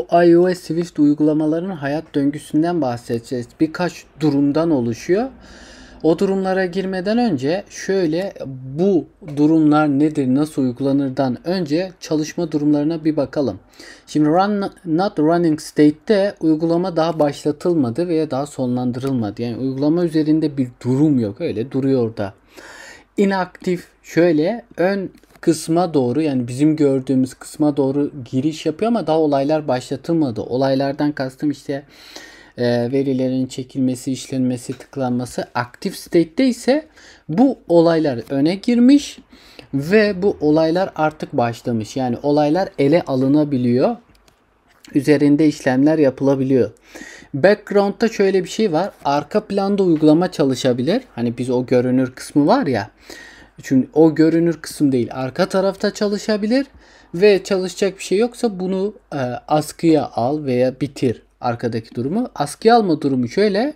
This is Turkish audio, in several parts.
Bu iOS Swift uygulamalarının hayat döngüsünden bahsedeceğiz. Birkaç durumdan oluşuyor. O durumlara girmeden önce şöyle bu durumlar nedir, nasıl uygulanırdan önce çalışma durumlarına bir bakalım. Şimdi run not running state'te uygulama daha başlatılmadı veya daha sonlandırılmadı. Yani uygulama üzerinde bir durum yok. Öyle duruyor da. Inaktif şöyle ön kısma doğru yani bizim gördüğümüz kısma doğru giriş yapıyor ama daha olaylar başlatılmadı. Olaylardan kastım işte e, verilerin çekilmesi, işlenmesi, tıklanması. Aktif state'te ise bu olaylar öne girmiş ve bu olaylar artık başlamış. Yani olaylar ele alınabiliyor. Üzerinde işlemler yapılabiliyor. Background'da şöyle bir şey var. Arka planda uygulama çalışabilir. Hani biz o görünür kısmı var ya. Çünkü o görünür kısım değil. Arka tarafta çalışabilir ve çalışacak bir şey yoksa bunu e, askıya al veya bitir arkadaki durumu. Askıya alma durumu şöyle.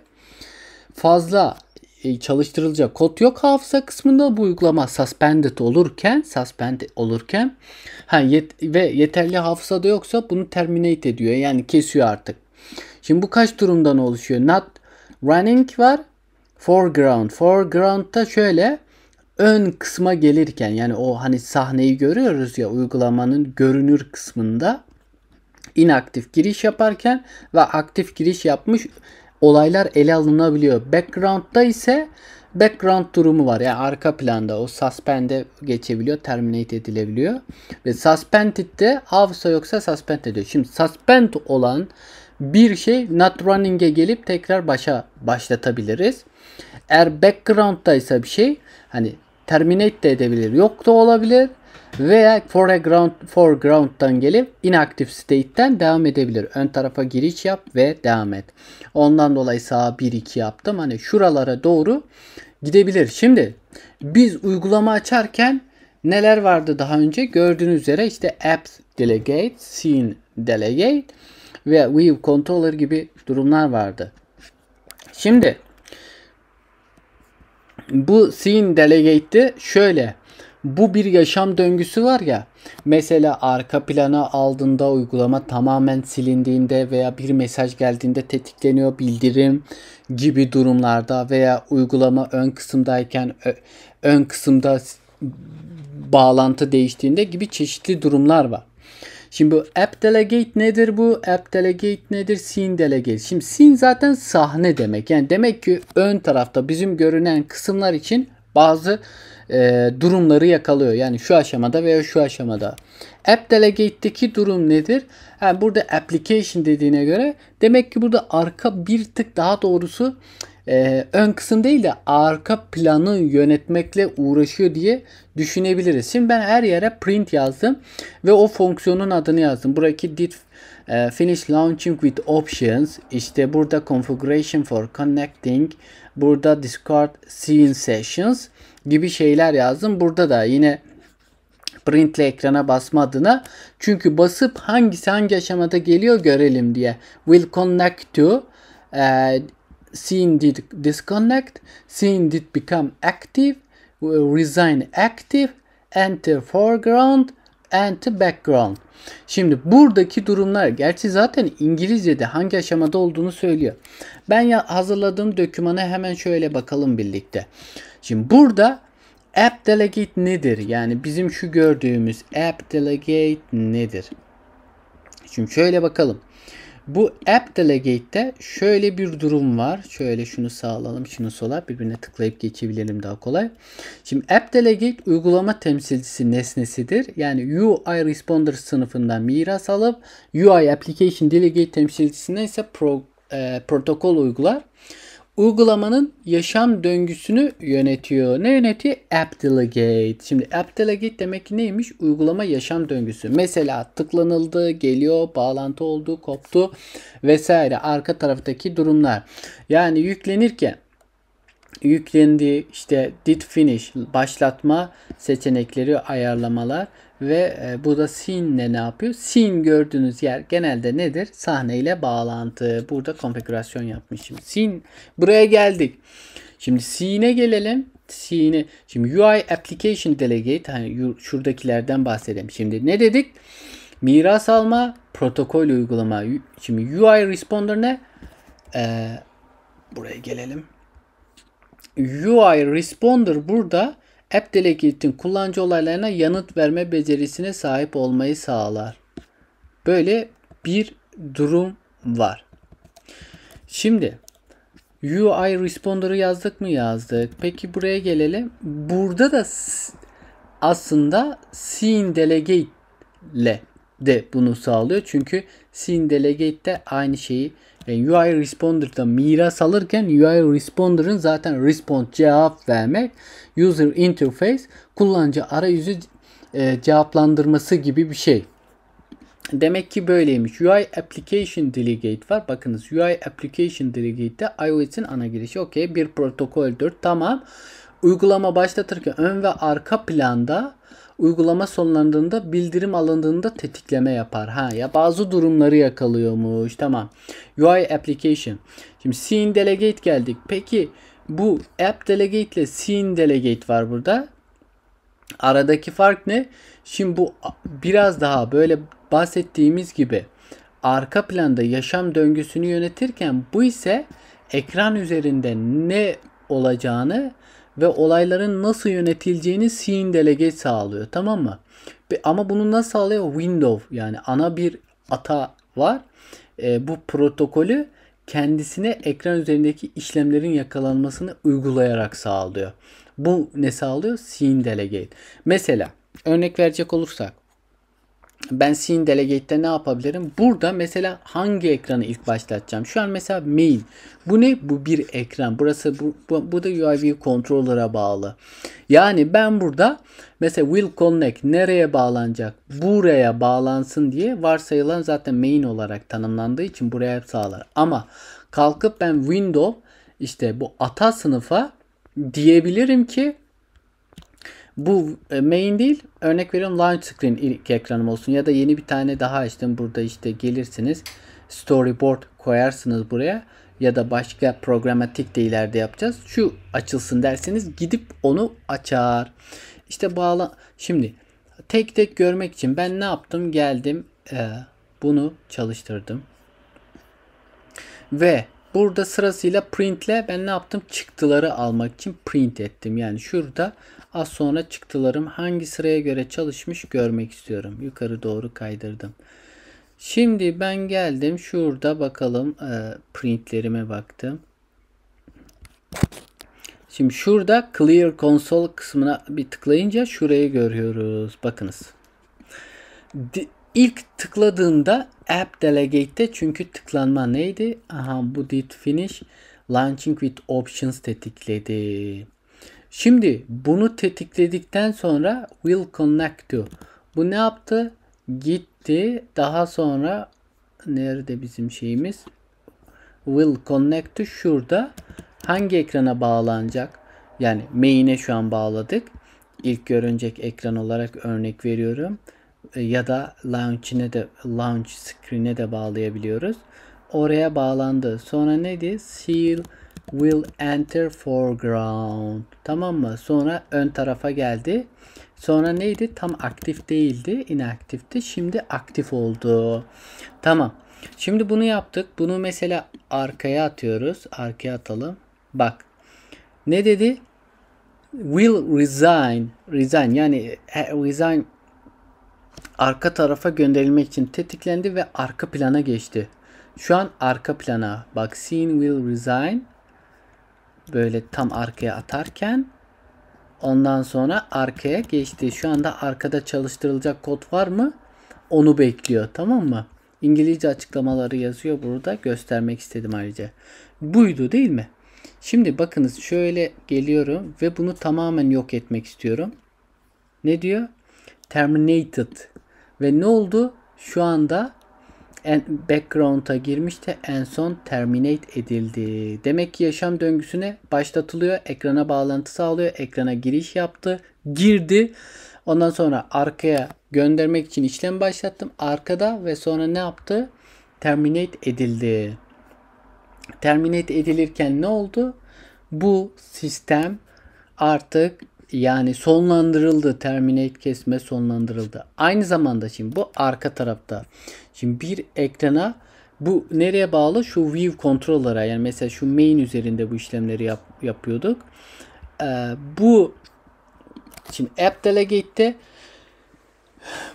Fazla e, çalıştırılacak kod yok hafıza kısmında bu uygulama suspended olurken suspended olurken ha yet, ve yeterli hafıza da yoksa bunu terminate ediyor yani kesiyor artık. Şimdi bu kaç durumdan oluşuyor? Not running var. Foreground. Foreground'da şöyle ön kısma gelirken yani o hani sahneyi görüyoruz ya uygulamanın görünür kısmında inaktif giriş yaparken ve aktif giriş yapmış olaylar ele alınabiliyor. Background'da ise background durumu var. Yani arka planda o suspend'e geçebiliyor, terminate edilebiliyor. Ve suspended'de hafıza yoksa suspend ediyor. Şimdi suspend olan bir şey not running'e gelip tekrar başa başlatabiliriz. Eğer background'da ise bir şey hani terminate de edebilir. Yok da olabilir. Veya foreground, foreground'dan gelip inactive state'ten devam edebilir. Ön tarafa giriş yap ve devam et. Ondan dolayı sağa 1-2 yaptım. Hani şuralara doğru gidebilir. Şimdi biz uygulama açarken neler vardı daha önce? Gördüğünüz üzere işte apps delegate, scene delegate ve view controller gibi durumlar vardı. Şimdi bu scene delegate'de şöyle bu bir yaşam döngüsü var ya. Mesela arka plana aldığında uygulama tamamen silindiğinde veya bir mesaj geldiğinde tetikleniyor bildirim gibi durumlarda veya uygulama ön kısımdayken ön kısımda bağlantı değiştiğinde gibi çeşitli durumlar var. Şimdi bu app delegate nedir bu? App delegate nedir? Scene delegate. Şimdi scene zaten sahne demek. Yani demek ki ön tarafta bizim görünen kısımlar için bazı e, durumları yakalıyor. Yani şu aşamada veya şu aşamada. App Delegate'deki durum nedir? Yani burada application dediğine göre demek ki burada arka bir tık daha doğrusu e, ön kısım değil de arka planı yönetmekle uğraşıyor diye düşünebiliriz. Şimdi ben her yere print yazdım ve o fonksiyonun adını yazdım. Buradaki did e, finish launching with options işte burada configuration for connecting burada discord scene sessions gibi şeyler yazdım. Burada da yine printle ekrana basma adına. Çünkü basıp hangisi hangi aşamada geliyor görelim diye. Will connect to uh, scene did disconnect, scene did become active, resign active, enter foreground, enter background. Şimdi buradaki durumlar gerçi zaten İngilizce'de hangi aşamada olduğunu söylüyor. Ben ya hazırladığım dokümana hemen şöyle bakalım birlikte. Şimdi burada app delegate nedir? Yani bizim şu gördüğümüz app delegate nedir? Şimdi şöyle bakalım. Bu app delegate'de şöyle bir durum var. Şöyle şunu sağlayalım, şunu sola birbirine tıklayıp geçebilelim daha kolay. Şimdi app delegate uygulama temsilcisi nesnesidir. Yani UI responder sınıfından miras alıp UI application delegate temsilcisine ise pro, e, protokol uygular uygulamanın yaşam döngüsünü yönetiyor. Ne yönetiyor? App Delegate. Şimdi App Delegate demek ki neymiş? Uygulama yaşam döngüsü. Mesela tıklanıldı, geliyor, bağlantı oldu, koptu vesaire. Arka taraftaki durumlar. Yani yüklenirken yüklendi işte did finish başlatma seçenekleri ayarlamalar ve e, bu da scene ne yapıyor? Scene gördüğünüz yer genelde nedir? Sahne ile bağlantı. Burada konfigürasyon yapmışım. Scene buraya geldik. Şimdi scene'e gelelim. Scene şimdi UI application delegate hani şuradakilerden bahsedelim. Şimdi ne dedik? Miras alma, protokol uygulama. Şimdi UI responder ne? Ee, buraya gelelim. UI responder burada App Delegate'in kullanıcı olaylarına yanıt verme becerisine sahip olmayı sağlar. Böyle bir durum var. Şimdi UI Responder'ı yazdık mı yazdık. Peki buraya gelelim. Burada da aslında Scene Delegate ile de bunu sağlıyor. Çünkü Scene Delegate de aynı şeyi yani UI Responder'da miras alırken UI Responder'ın zaten response cevap vermek user interface kullanıcı arayüzü e, cevaplandırması gibi bir şey. Demek ki böyleymiş. UI Application Delegate var. Bakınız UI Application Delegate'de iOS'in ana girişi. Okey bir protokoldür. Tamam. Uygulama başlatırken ön ve arka planda uygulama sonlandığında bildirim alındığında tetikleme yapar. Ha ya bazı durumları yakalıyormuş. Tamam. UI application. Şimdi scene delegate geldik. Peki bu app delegate ile scene delegate var burada. Aradaki fark ne? Şimdi bu biraz daha böyle bahsettiğimiz gibi arka planda yaşam döngüsünü yönetirken bu ise ekran üzerinde ne olacağını ve olayların nasıl yönetileceğini scene delegate sağlıyor. Tamam mı? Ama bunu nasıl sağlıyor? Window yani ana bir ata var. E, bu protokolü kendisine ekran üzerindeki işlemlerin yakalanmasını uygulayarak sağlıyor. Bu ne sağlıyor? Scene delegate. Mesela örnek verecek olursak ben Scene Delegate'de ne yapabilirim? Burada mesela hangi ekranı ilk başlatacağım? Şu an mesela main. Bu ne? Bu bir ekran. Burası bu, bu, bu da UIV controller'a bağlı. Yani ben burada mesela will connect nereye bağlanacak? Buraya bağlansın diye varsayılan zaten main olarak tanımlandığı için buraya sağlar. Ama kalkıp ben window işte bu ata sınıfa diyebilirim ki bu e, main değil. Örnek veriyorum launch screen ilk ekranım olsun ya da yeni bir tane daha açtım. Burada işte gelirsiniz. Storyboard koyarsınız buraya ya da başka programatik de ileride yapacağız. Şu açılsın derseniz gidip onu açar. İşte bağla şimdi tek tek görmek için ben ne yaptım? Geldim e, bunu çalıştırdım. Ve burada sırasıyla printle ben ne yaptım? Çıktıları almak için print ettim. Yani şurada Az sonra çıktılarım hangi sıraya göre çalışmış görmek istiyorum. Yukarı doğru kaydırdım. Şimdi ben geldim şurada bakalım e, printlerime baktım. Şimdi şurada Clear Console kısmına bir tıklayınca şurayı görüyoruz. Bakınız. İlk tıkladığında App Delegate'de çünkü tıklanma neydi? Aha bu did finish launching with options tetikledi. Şimdi bunu tetikledikten sonra will connect to. Bu ne yaptı? Gitti. Daha sonra nerede bizim şeyimiz? Will connect to şurada. Hangi ekrana bağlanacak? Yani main'e şu an bağladık. İlk görünecek ekran olarak örnek veriyorum. E, ya da launch'ine de launch screen'e de bağlayabiliyoruz. Oraya bağlandı. Sonra neydi? Seal will enter foreground. Tamam mı? Sonra ön tarafa geldi. Sonra neydi? Tam aktif değildi. inaktifti. Şimdi aktif oldu. Tamam. Şimdi bunu yaptık. Bunu mesela arkaya atıyoruz. Arkaya atalım. Bak. Ne dedi? Will resign. Resign yani resign arka tarafa gönderilmek için tetiklendi ve arka plana geçti. Şu an arka plana. Bak scene will resign böyle tam arkaya atarken ondan sonra arkaya geçti. Şu anda arkada çalıştırılacak kod var mı? Onu bekliyor. Tamam mı? İngilizce açıklamaları yazıyor burada. Göstermek istedim ayrıca. Buydu değil mi? Şimdi bakınız şöyle geliyorum ve bunu tamamen yok etmek istiyorum. Ne diyor? Terminated. Ve ne oldu? Şu anda en background'a girmişti. En son terminate edildi. Demek ki yaşam döngüsüne başlatılıyor. Ekrana bağlantı sağlıyor. Ekrana giriş yaptı. Girdi. Ondan sonra arkaya göndermek için işlem başlattım. Arkada ve sonra ne yaptı? Terminate edildi. Terminate edilirken ne oldu? Bu sistem artık Yani sonlandırıldı. Terminate kesme sonlandırıldı. Aynı zamanda şimdi bu arka tarafta. Şimdi bir ekrana bu nereye bağlı? Şu view controller'a yani mesela şu main üzerinde bu işlemleri yap, yapıyorduk. Ee, bu şimdi app delegate'te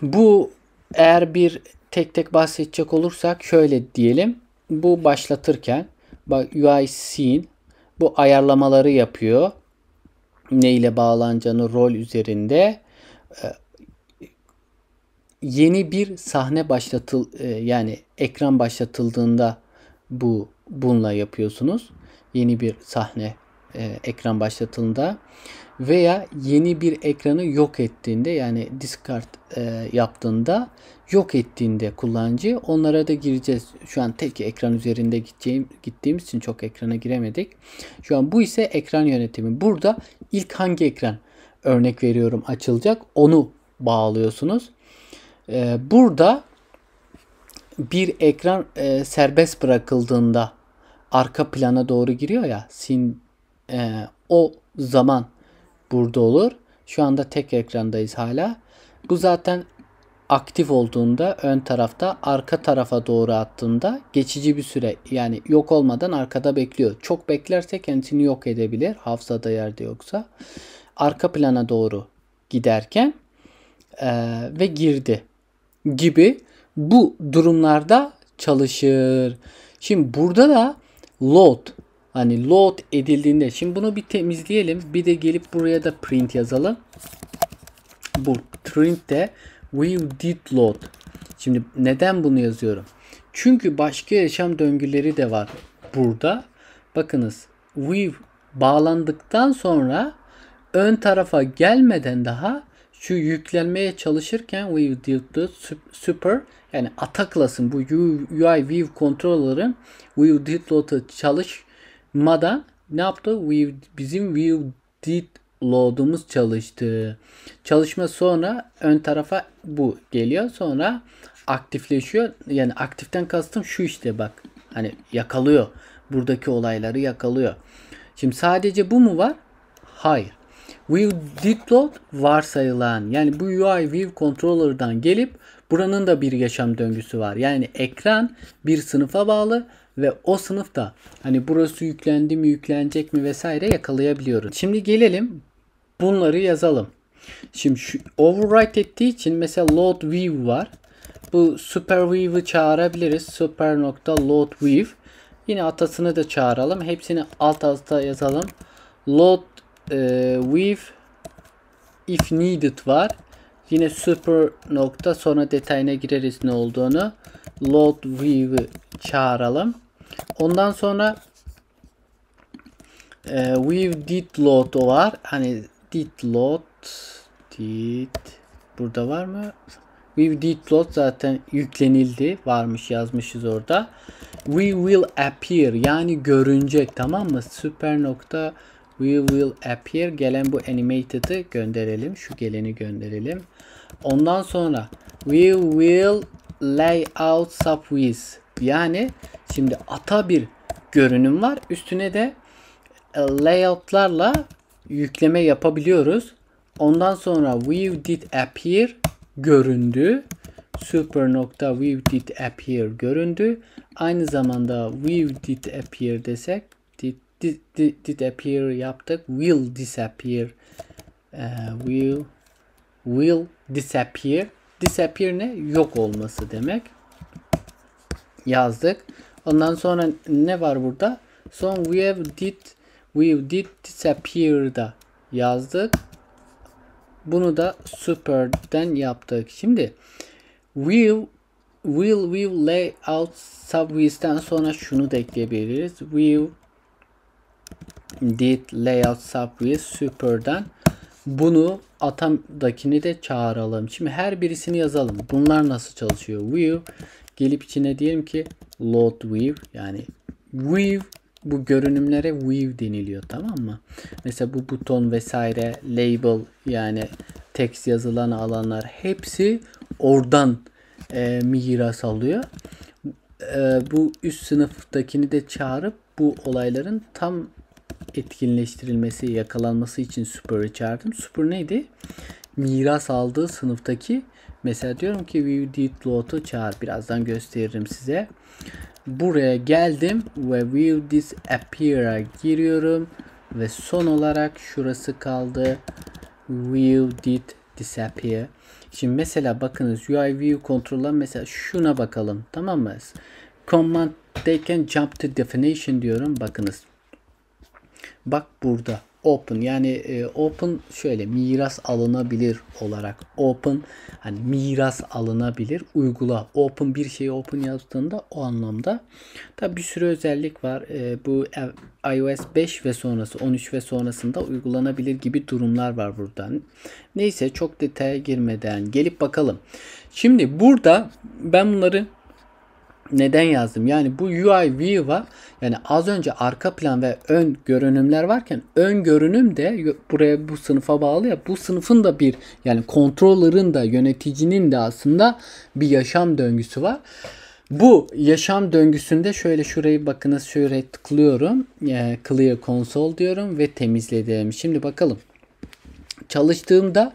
bu eğer bir tek tek bahsedecek olursak şöyle diyelim. Bu başlatırken bak UI scene bu ayarlamaları yapıyor. Ne ile bağlanacağını rol üzerinde ee, yeni bir sahne başlatıl e, yani ekran başlatıldığında bu bununla yapıyorsunuz. Yeni bir sahne e, ekran başlatıldığında veya yeni bir ekranı yok ettiğinde yani discard e, yaptığında yok ettiğinde kullanıcı onlara da gireceğiz. Şu an tek ekran üzerinde gideceğim, gittiğimiz için çok ekrana giremedik. Şu an bu ise ekran yönetimi. Burada ilk hangi ekran örnek veriyorum açılacak onu bağlıyorsunuz. Ee, burada bir ekran e, serbest bırakıldığında arka plana doğru giriyor ya sin e, o zaman burada olur. Şu anda tek ekrandayız hala. Bu zaten aktif olduğunda ön tarafta arka tarafa doğru attığında geçici bir süre yani yok olmadan arkada bekliyor. Çok beklerse kendisini yok edebilir hafızada yerde yoksa. Arka plana doğru giderken e, ve girdi gibi bu durumlarda çalışır. Şimdi burada da load hani load edildiğinde şimdi bunu bir temizleyelim. Bir de gelip buraya da print yazalım. Bu print'te we did load. Şimdi neden bunu yazıyorum? Çünkü başka yaşam döngüleri de var burada. Bakınız we bağlandıktan sonra ön tarafa gelmeden daha şu yüklenmeye çalışırken we did the super yani ataklasın bu UI View controller'ın we did load'ı çalışmadan ne yaptı? We, bizim view did load'umuz çalıştı. Çalışma sonra ön tarafa bu geliyor. Sonra aktifleşiyor. Yani aktiften kastım şu işte bak. Hani yakalıyor. Buradaki olayları yakalıyor. Şimdi sadece bu mu var? Hayır. View did load varsayılan yani bu UI View Controller'dan gelip buranın da bir yaşam döngüsü var. Yani ekran bir sınıfa bağlı ve o sınıfta hani burası yüklendi mi yüklenecek mi vesaire yakalayabiliyoruz. Şimdi gelelim bunları yazalım. Şimdi şu overwrite ettiği için mesela load view var. Bu super view'ı çağırabiliriz. Super nokta load view. Yine atasını da çağıralım. Hepsini alt alta yazalım. Load e, with if needed var. Yine super nokta sonra detayına gireriz ne olduğunu. Load view'ı çağıralım. Ondan sonra e, with did load var. Hani did load did burada var mı? With did load zaten yüklenildi. Varmış yazmışız orada. We will appear yani görünecek tamam mı? Super nokta We will appear gelen bu animated'ı gönderelim. Şu geleni gönderelim. Ondan sonra we will lay out subways. Yani şimdi ata bir görünüm var. Üstüne de e, layoutlarla yükleme yapabiliyoruz. Ondan sonra we did appear göründü. Super nokta we did appear göründü. Aynı zamanda we did appear desek did, did, did appear yaptık. Will disappear. Uh, will will disappear. Disappear ne? Yok olması demek. Yazdık. Ondan sonra ne var burada? Son we have did we did disappear da yazdık. Bunu da super'den yaptık. Şimdi will will will lay out subways'ten sonra şunu da ekleyebiliriz. Will did layout subway super'dan bunu atamdakini de çağıralım. Şimdi her birisini yazalım. Bunlar nasıl çalışıyor? View gelip içine diyelim ki load view yani view bu görünümlere view deniliyor tamam mı? Mesela bu buton vesaire label yani text yazılan alanlar hepsi oradan e, miras alıyor. E, bu üst sınıftakini de çağırıp bu olayların tam etkinleştirilmesi, yakalanması için super'ı çağırdım. Super neydi? Miras aldığı sınıftaki mesela diyorum ki view did load'u çağır. Birazdan gösteririm size. Buraya geldim ve view disappear'a giriyorum ve son olarak şurası kaldı. View did disappear. Şimdi mesela bakınız UI view control'dan mesela şuna bakalım. Tamam mı? Command they can jump to definition diyorum. Bakınız. Bak burada open. Yani e, open şöyle miras alınabilir olarak open hani miras alınabilir uygula. Open bir şeyi open yazdığında o anlamda. Tabi bir sürü özellik var. E, bu iOS 5 ve sonrası 13 ve sonrasında uygulanabilir gibi durumlar var buradan. Neyse çok detaya girmeden gelip bakalım. Şimdi burada ben bunları neden yazdım? Yani bu UI view'a yani az önce arka plan ve ön görünümler varken ön görünüm de buraya bu sınıfa bağlı ya bu sınıfın da bir yani controller'ın da yöneticinin de aslında bir yaşam döngüsü var. Bu yaşam döngüsünde şöyle şurayı bakınız şöyle tıklıyorum. Yani clear console diyorum ve temizledim. Şimdi bakalım. Çalıştığımda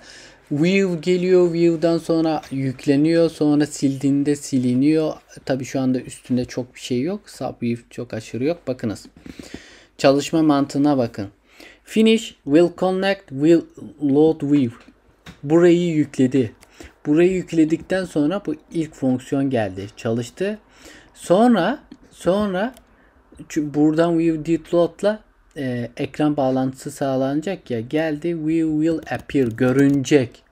View geliyor. View'dan sonra yükleniyor. Sonra sildiğinde siliniyor. Tabi şu anda üstünde çok bir şey yok. Subview çok aşırı yok. Bakınız. Çalışma mantığına bakın. Finish will connect will load view. Burayı yükledi. Burayı yükledikten sonra bu ilk fonksiyon geldi. Çalıştı. Sonra sonra buradan view did load'la e, ekran bağlantısı sağlanacak ya geldi we will appear görünecek.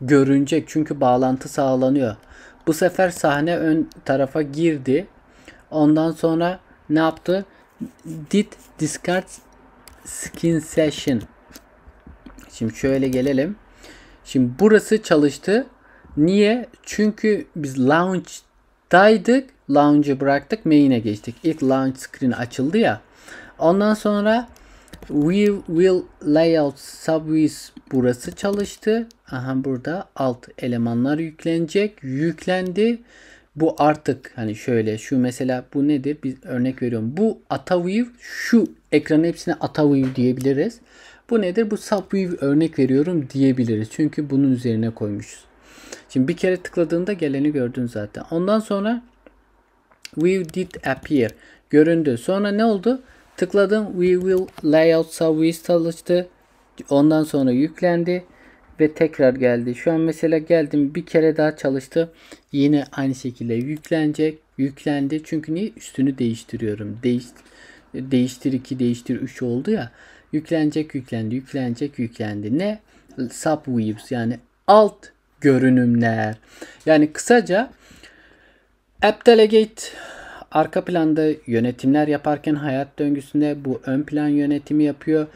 Görünecek çünkü bağlantı sağlanıyor. Bu sefer sahne ön tarafa girdi. Ondan sonra ne yaptı? Did discard skin session. Şimdi şöyle gelelim. Şimdi burası çalıştı. Niye? Çünkü biz launch'daydık launch'ı bıraktık main'e geçtik. İlk launch screen açıldı ya Ondan sonra we will layout subviews burası çalıştı. Aha burada alt elemanlar yüklenecek. Yüklendi. Bu artık hani şöyle şu mesela bu nedir? Bir örnek veriyorum. Bu AtaView şu ekranın hepsine AtaView diyebiliriz. Bu nedir? Bu subview örnek veriyorum diyebiliriz. Çünkü bunun üzerine koymuşuz. Şimdi bir kere tıkladığında geleni gördün zaten. Ondan sonra view did appear göründü. Sonra ne oldu? Tıkladım. We will layout service çalıştı. Ondan sonra yüklendi ve tekrar geldi. Şu an mesela geldim bir kere daha çalıştı. Yine aynı şekilde yüklenecek. Yüklendi. Çünkü niye? Üstünü değiştiriyorum. Değiş, değiştir 2, değiştir 3 oldu ya. Yüklenecek, yüklendi, yüklenecek, yüklendi. Ne? Subviews yani alt görünümler. Yani kısaca App Delegate Arka planda yönetimler yaparken hayat döngüsünde bu ön plan yönetimi yapıyor.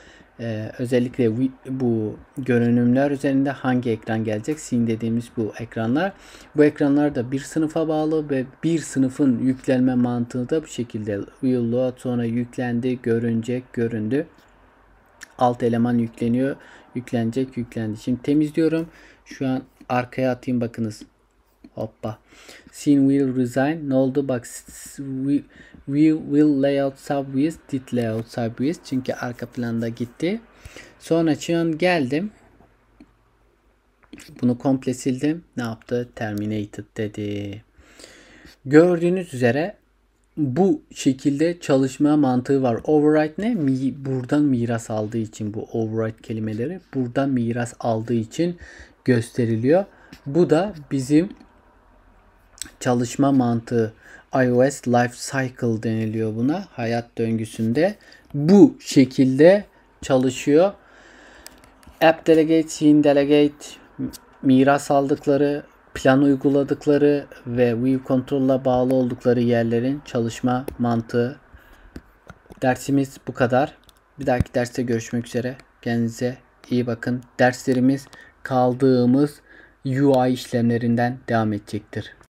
Ee, özellikle bu görünümler üzerinde hangi ekran gelecek? Scene dediğimiz bu ekranlar. Bu ekranlar da bir sınıfa bağlı ve bir sınıfın yüklenme mantığı da bu şekilde. Will load sonra yüklendi, görünecek, göründü. Alt eleman yükleniyor, yüklenecek, yüklendi. Şimdi temizliyorum. Şu an arkaya atayım bakınız. Hoppa. Scene will resign. Ne oldu? Bak we, we will layout subviews. Did layout subviews. Çünkü arka planda gitti. Sonra şu geldim. Bunu komple sildim. Ne yaptı? Terminated dedi. Gördüğünüz üzere bu şekilde çalışma mantığı var. Override ne? Mi, buradan miras aldığı için bu override kelimeleri buradan miras aldığı için gösteriliyor. Bu da bizim çalışma mantığı iOS Life Cycle deniliyor buna. Hayat döngüsünde bu şekilde çalışıyor. App Delegate, Scene Delegate miras aldıkları, plan uyguladıkları ve View Control'la bağlı oldukları yerlerin çalışma mantığı. Dersimiz bu kadar. Bir dahaki derste görüşmek üzere. Kendinize iyi bakın. Derslerimiz kaldığımız UI işlemlerinden devam edecektir.